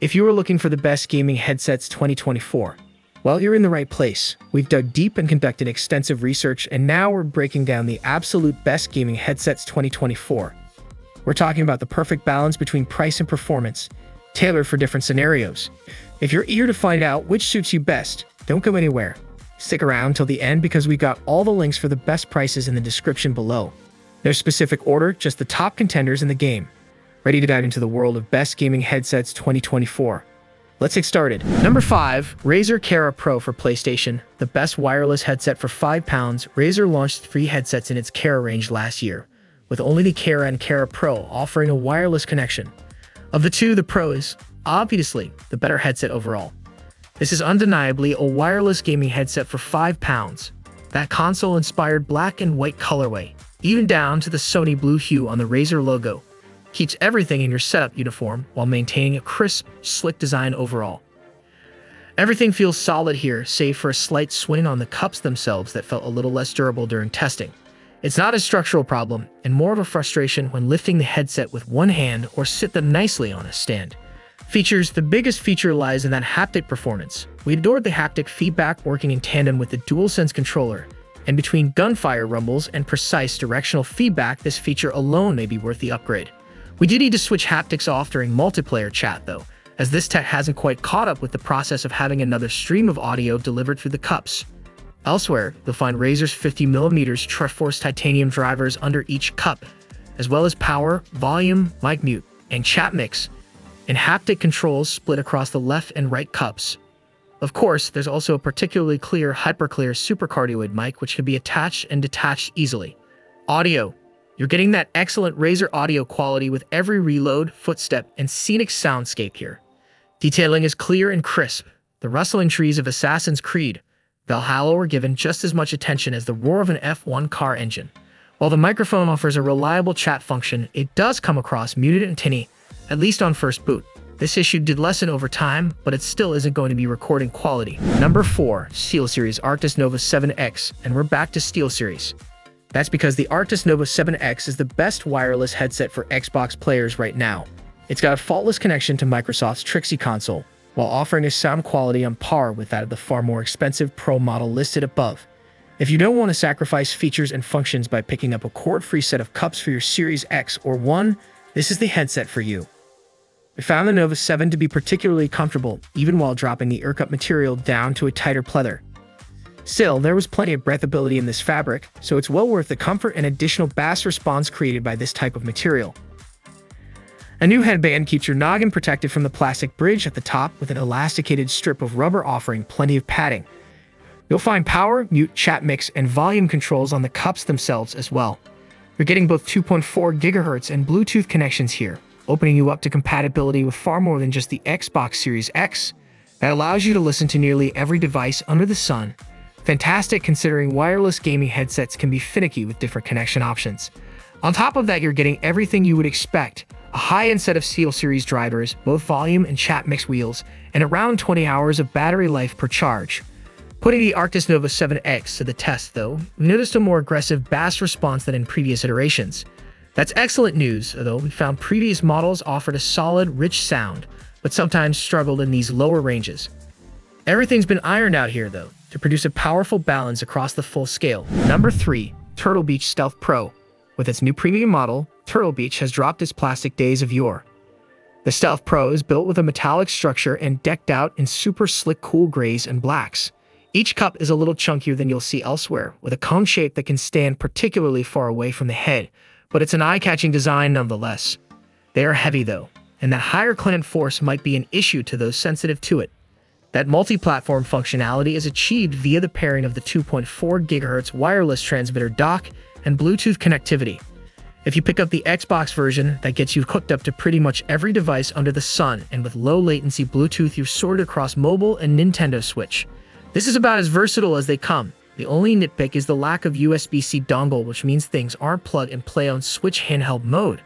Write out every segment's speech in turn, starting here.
If you are looking for the best gaming headsets 2024, well, you're in the right place. We've dug deep and conducted extensive research, and now we're breaking down the absolute best gaming headsets 2024. We're talking about the perfect balance between price and performance, tailored for different scenarios. If you're eager to find out which suits you best, don't go anywhere. Stick around till the end because we've got all the links for the best prices in the description below. No specific order, just the top contenders in the game. Ready to dive into the world of best gaming headsets 2024. Let's get started. Number 5. Razer Kaira Pro for PlayStation. The best wireless headset for PS5. Razer launched three headsets in its Kaira range last year, with only the Kaira and Kaira Pro offering a wireless connection. Of the two, the Pro is, obviously, the better headset overall. This is undeniably a wireless gaming headset for PS5. That console-inspired black and white colorway, even down to the Sony blue hue on the Razer logo, keeps everything in your setup uniform while maintaining a crisp, slick design overall. Everything feels solid here, save for a slight swing on the cups themselves that felt a little less durable during testing. It's not a structural problem, and more of a frustration when lifting the headset with one hand or sit them nicely on a stand. Features The biggest feature lies in that haptic performance. We adored the haptic feedback working in tandem with the DualSense controller, and between gunfire rumbles and precise directional feedback, this feature alone may be worth the upgrade. We do need to switch haptics off during multiplayer chat though, as this tech hasn't quite caught up with the process of having another stream of audio delivered through the cups. Elsewhere, you'll find Razer's 50mm Triforce titanium drivers under each cup, as well as power, volume, mic mute, and chat mix, and haptic controls split across the left and right cups. Of course, there's also a particularly clear hyperclear supercardioid mic which can be attached and detached easily. Audio you're getting that excellent Razer audio quality with every reload, footstep, and scenic soundscape here. Detailing is clear and crisp. The rustling trees of Assassin's Creed, Valhalla were given just as much attention as the roar of an F1 car engine. While the microphone offers a reliable chat function, it does come across muted and tinny, at least on first boot. This issue did lessen over time, but it still isn't going to be recording quality. Number 4. SteelSeries Arctis Nova 7X, and we're back to SteelSeries. That's because the Arctis Nova 7X is the best wireless headset for Xbox players right now. It's got a faultless connection to Microsoft's Trixie console, while offering a sound quality on par with that of the far more expensive Pro model listed above. If you don't want to sacrifice features and functions by picking up a cord-free set of cups for your Series X or 1, this is the headset for you. We found the Nova 7 to be particularly comfortable, even while dropping the ear cup material down to a tighter pleather. Still, there was plenty of breathability in this fabric, so it's well worth the comfort and additional bass response created by this type of material. A new headband keeps your noggin protected from the plastic bridge at the top with an elasticated strip of rubber offering plenty of padding. You'll find power, mute, chat mix, and volume controls on the cups themselves as well. You're getting both 2.4 GHz and Bluetooth connections here, opening you up to compatibility with far more than just the Xbox Series X. That allows you to listen to nearly every device under the sun Fantastic considering wireless gaming headsets can be finicky with different connection options. On top of that, you're getting everything you would expect. A high-end set of SteelSeries drivers, both volume and chat mix wheels, and around 20 hours of battery life per charge. Putting the Arctis Nova 7X to the test, though, we noticed a more aggressive bass response than in previous iterations. That's excellent news, although we found previous models offered a solid, rich sound, but sometimes struggled in these lower ranges. Everything's been ironed out here, though, to produce a powerful balance across the full scale. Number 3. Turtle Beach Stealth Pro. With its new premium model, Turtle Beach has dropped its plastic days of yore. The Stealth Pro is built with a metallic structure and decked out in super slick cool grays and blacks. Each cup is a little chunkier than you'll see elsewhere, with a cone shape that can stand particularly far away from the head, but it's an eye-catching design nonetheless. They are heavy though, and that higher clearance force might be an issue to those sensitive to it. That multi-platform functionality is achieved via the pairing of the 2.4 GHz wireless transmitter dock and Bluetooth connectivity. If you pick up the Xbox version, that gets you hooked up to pretty much every device under the sun, and with low latency Bluetooth you've sorted across mobile and Nintendo Switch. This is about as versatile as they come. The only nitpick is the lack of USB-C dongle, which means things aren't plug and play on Switch handheld mode.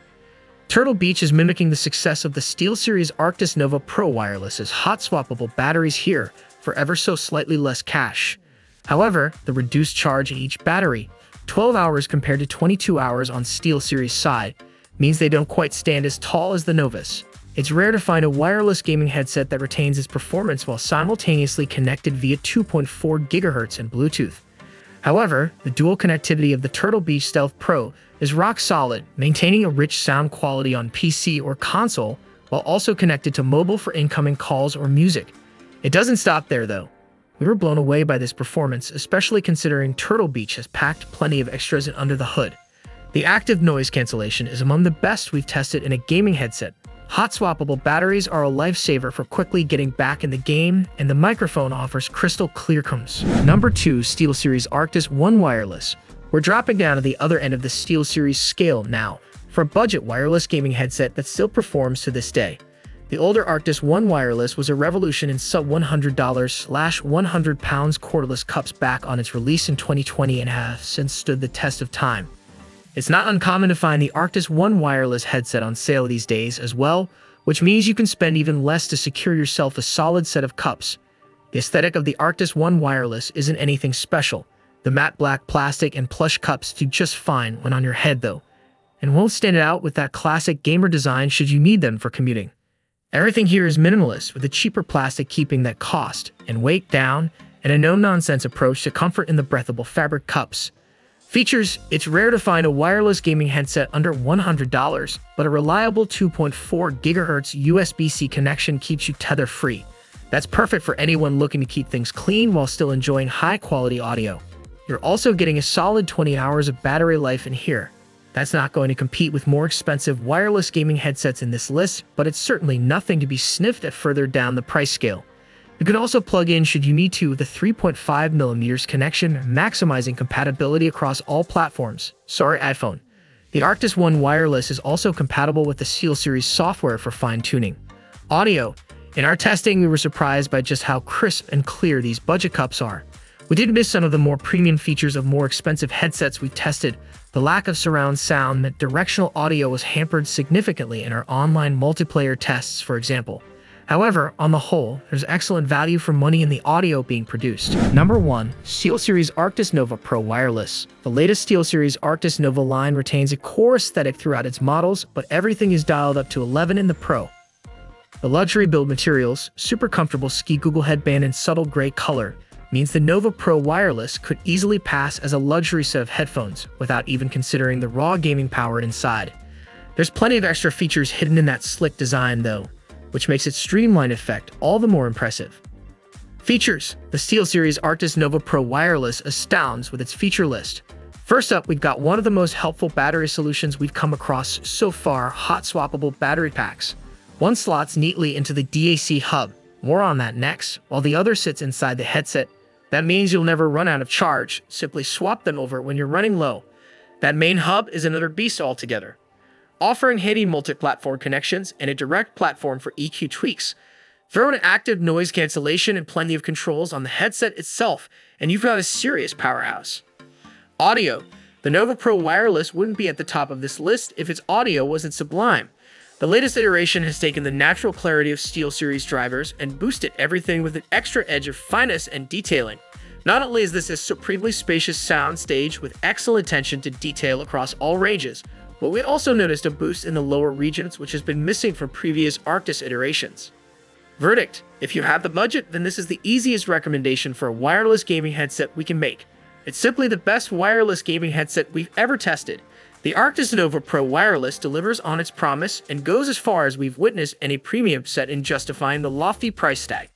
Turtle Beach is mimicking the success of the SteelSeries Arctis Nova Pro Wireless's hot swappable batteries here for ever so slightly less cash. However, the reduced charge in each battery, 12 hours compared to 22 hours on SteelSeries side, means they don't quite stand as tall as the Novus. It's rare to find a wireless gaming headset that retains its performance while simultaneously connected via 2.4 GHz and Bluetooth. However, the dual connectivity of the Turtle Beach Stealth Pro is rock solid, maintaining a rich sound quality on PC or console while also connected to mobile for incoming calls or music. It doesn't stop there though. We were blown away by this performance, especially considering Turtle Beach has packed plenty of extras in under the hood. The active noise cancellation is among the best we've tested in a gaming headset, Hot swappable batteries are a lifesaver for quickly getting back in the game, and the microphone offers crystal clear comms. Number 2 SteelSeries Arctis One Wireless. We're dropping down to the other end of the SteelSeries scale now, for a budget wireless gaming headset that still performs to this day. The older Arctis One Wireless was a revolution in sub $100 slash 100 pounds cordless cups back on its release in 2020 and has since stood the test of time. It's not uncommon to find the Arctis One wireless headset on sale these days as well, which means you can spend even less to secure yourself a solid set of cups. The aesthetic of the Arctis One wireless isn't anything special. The matte black plastic and plush cups do just fine when on your head though, and won't stand out with that classic gamer design should you need them for commuting. Everything here is minimalist, with a cheaper plastic keeping that cost and weight down, and a no-nonsense approach to comfort in the breathable fabric cups. Features It's rare to find a wireless gaming headset under $100, but a reliable 2.4 GHz USB-C connection keeps you tether-free. That's perfect for anyone looking to keep things clean while still enjoying high-quality audio. You're also getting a solid 20 hours of battery life in here. That's not going to compete with more expensive wireless gaming headsets in this list, but it's certainly nothing to be sniffed at further down the price scale. You can also plug in should you need to with a 3.5mm connection, maximizing compatibility across all platforms. Sorry iPhone. The Arctis One Wireless is also compatible with the SteelSeries software for fine-tuning. Audio. In our testing, we were surprised by just how crisp and clear these budget cups are. We did miss some of the more premium features of more expensive headsets we tested. The lack of surround sound meant directional audio was hampered significantly in our online multiplayer tests, for example. However, on the whole, there's excellent value for money in the audio being produced. Number 1. SteelSeries Arctis Nova Pro Wireless. The latest SteelSeries Arctis Nova line retains a core aesthetic throughout its models, but everything is dialed up to 11 in the Pro. The luxury build materials, super comfortable ski goggle headband and subtle gray color, means the Nova Pro Wireless could easily pass as a luxury set of headphones without even considering the raw gaming power inside. There's plenty of extra features hidden in that slick design though, which makes its streamlined effect all the more impressive. Features The SteelSeries Arctis Nova Pro Wireless astounds with its feature list. First up, we've got one of the most helpful battery solutions we've come across so far hot swappable battery packs. One slots neatly into the DAC hub, more on that next, while the other sits inside the headset. That means you'll never run out of charge, simply swap them over when you're running low. That main hub is another beast altogether offering handy multi-platform connections and a direct platform for EQ tweaks. Throw in active noise cancellation and plenty of controls on the headset itself, and you've got a serious powerhouse. Audio. The Nova Pro Wireless wouldn't be at the top of this list if its audio wasn't sublime. The latest iteration has taken the natural clarity of SteelSeries drivers and boosted everything with an extra edge of finesse and detailing. Not only is this a supremely spacious sound stage with excellent attention to detail across all ranges, but we also noticed a boost in the lower regions which has been missing from previous Arctis iterations. Verdict If you have the budget, then this is the easiest recommendation for a wireless gaming headset we can make. It's simply the best wireless gaming headset we've ever tested. The Arctis Nova Pro Wireless delivers on its promise and goes as far as we've witnessed any premium set in justifying the lofty price tag.